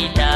涙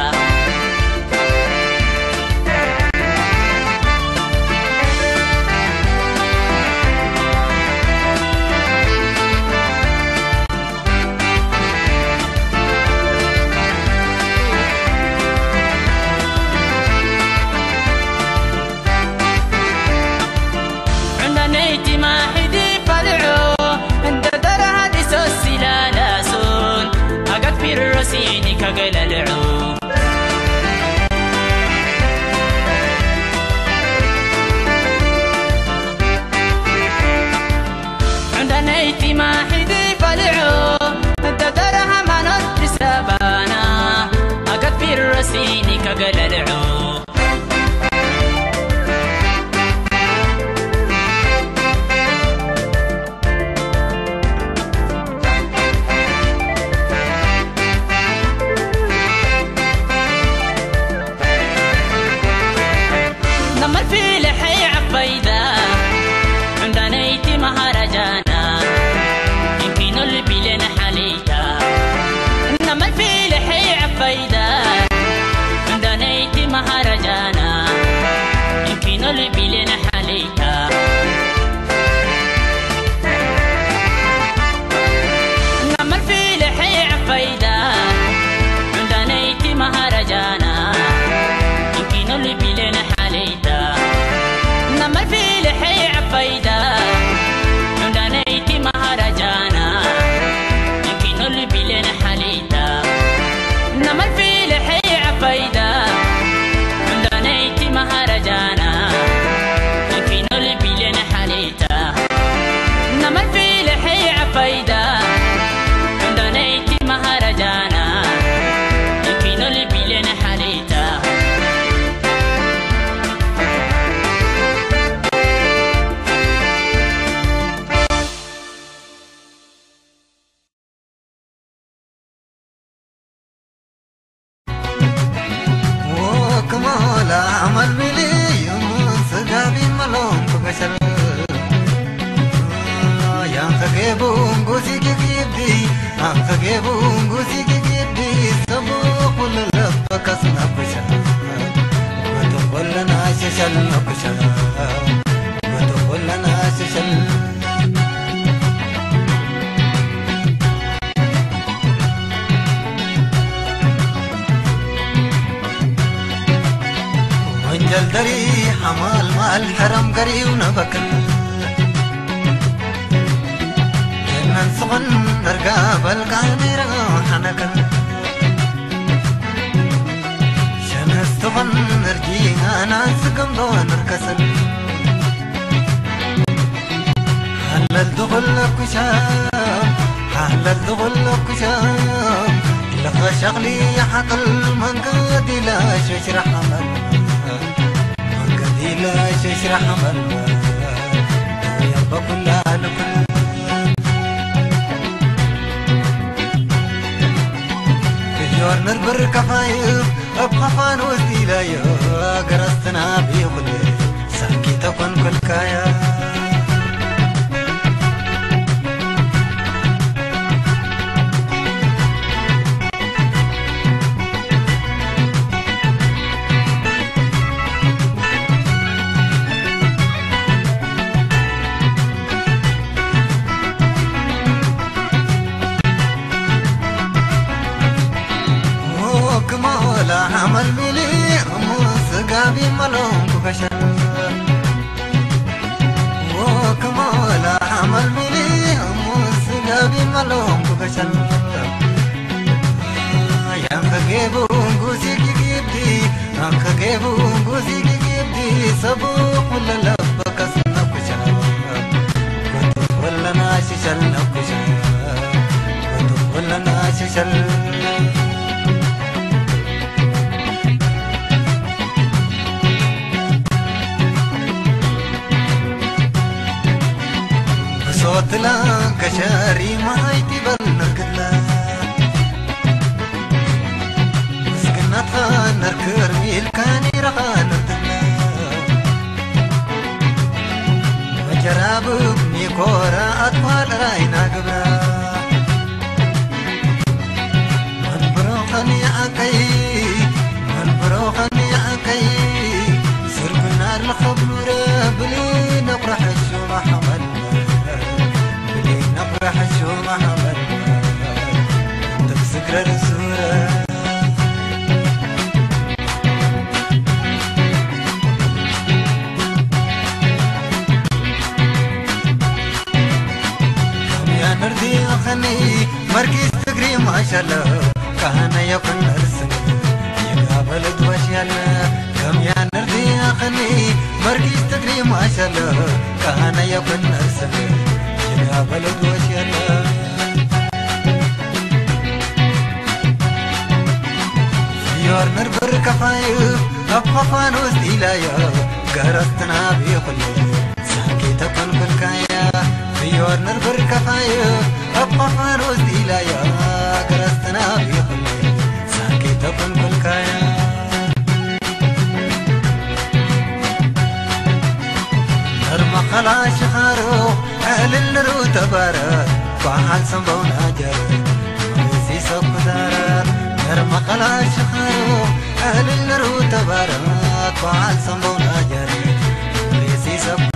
دري حمال مال حرم قري ونبكن جنن صغن نرقى بالقاميرا حنكن شمس صغن نرجي أنا سقم دو نركسن حلل دغل كشام حلل دغل كشام لخا شغلي حقل من قد لا ششرح عمل من قد لا ششرح عمل يرضى كلها لكل بيور نربر كفايف بخفان وزدي يا قرستنا بيقول ساكي تكون كل كايا malon ku kashan Waka mala amal mili amus gabi malon ku kashan Yang kagebu guzi gigibdi Yang kagebu guzi gigibdi Sabu kula labbakas na kushan Kutu kula na shishan na kushan Kutu kula na shishan Otla kashari maiti balnakla Skanata narkar milkani rahanatla Ajarab mi kora atmal raina gabra مركز تقري ما شاء الله. كان يكون أرسني يا بلد وشيالا كم يا نردي أخني مركز تقري ما شاء الله. كان يكون أرسني يا بلد وشيالا يار نربر كفايف أبقى فانوس إلايا قرستنا بيقل ساكي تكون كل كايا. يار نربر كفايف أبقى فانوس إلايا قرستنا بيقل ساكي تكون كل كايا نرمى خلاش خارو أهل النرو تبارك. وحال سنبون أجر ميسي سوق دارك نرمى خلاش خارو أهل النرو تبارك. وحال سنبون أجر ميسي سوق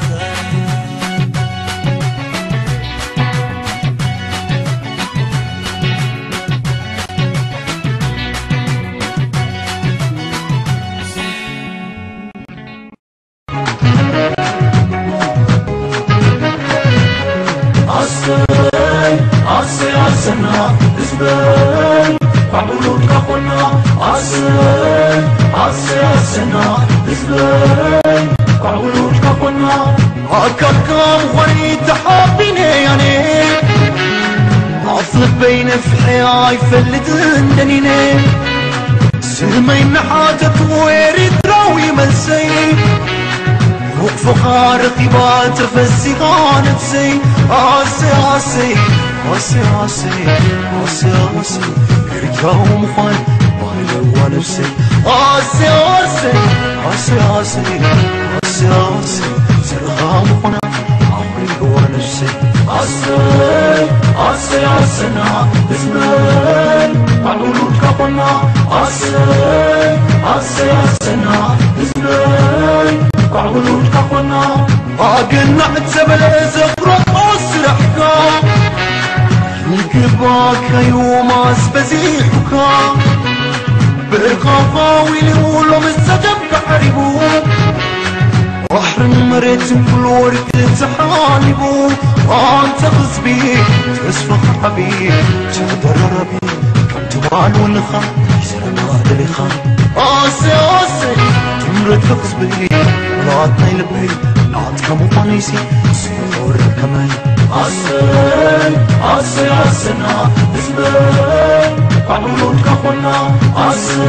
زبال قبلوا كخنا عسي عسي عسنا زبال قبلوا كخنا هكاكم غريد حابيني يعني عصلك بين فحياي فلدن دنيني سلمين حاجة ويري تراوي منسي وقف خارقي بات رفسي غانت سي عسي عسي واسه واسه واسه واسه ارجعوا مخان وانا ونفسي واسه واسه واسه واسه واسه واسه سرها مريت فلور تتحالبو انت غصبي تسفخ حبيب تقدر ربي كم تبال والخا يسلم الخا آسي آسي تمرد غصبي. لا تنيل بي لا تكمو قنيسي سيور كمان آسي آسي آسنا اسمي عمود كخنا عصي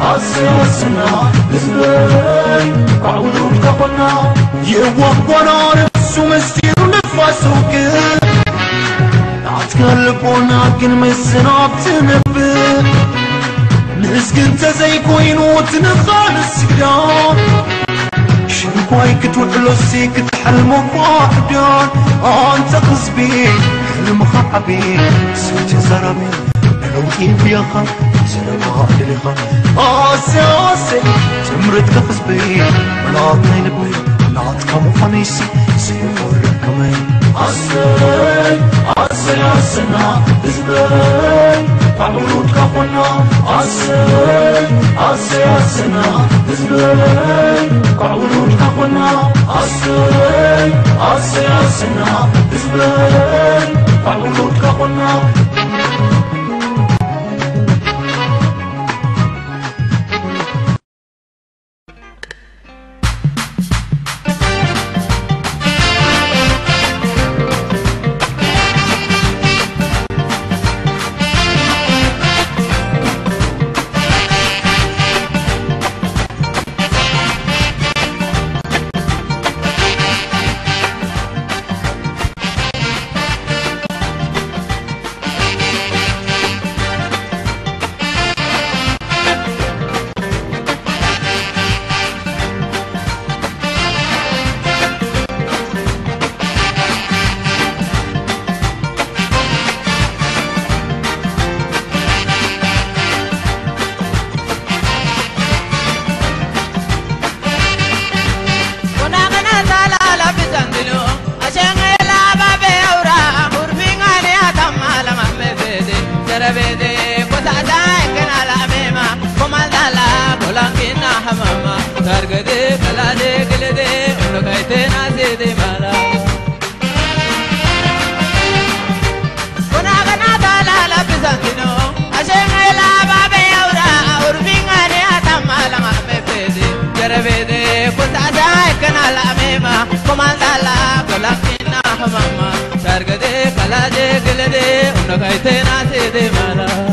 عصي عصنا لزبي عمود كخنا يوه قرار سمستير نفسك عتكلبونا كن مسنا بتنبه نسكن تزيكوين وتنخال السجدان شنكوي كتوحلو السي كتحلمو بوحدان انت قصبي حلم خعبي سوتي زربي ንለውጢ ብያኻ ስለማ ድሊኻ ኣሴ ኣሴ ትምርትከ ክዝቢ መላት ናይ ልቢ ናትካ ምዃነይሲ ስይፈርድ ከመይ ኣሰይ ኣሰይ ኣሰና ህዝበይ ባዕሉትካ ኮና ኣሰይ ኣሰይ ኣሰና ህዝበይ ባዕሉትካ ኮና ኣሰይ ኣሰይ ኣሰና ህዝበይ ባዕሉትካ ኮና komandala kolafina mama. sargade kalade gilade unagaite naate de mara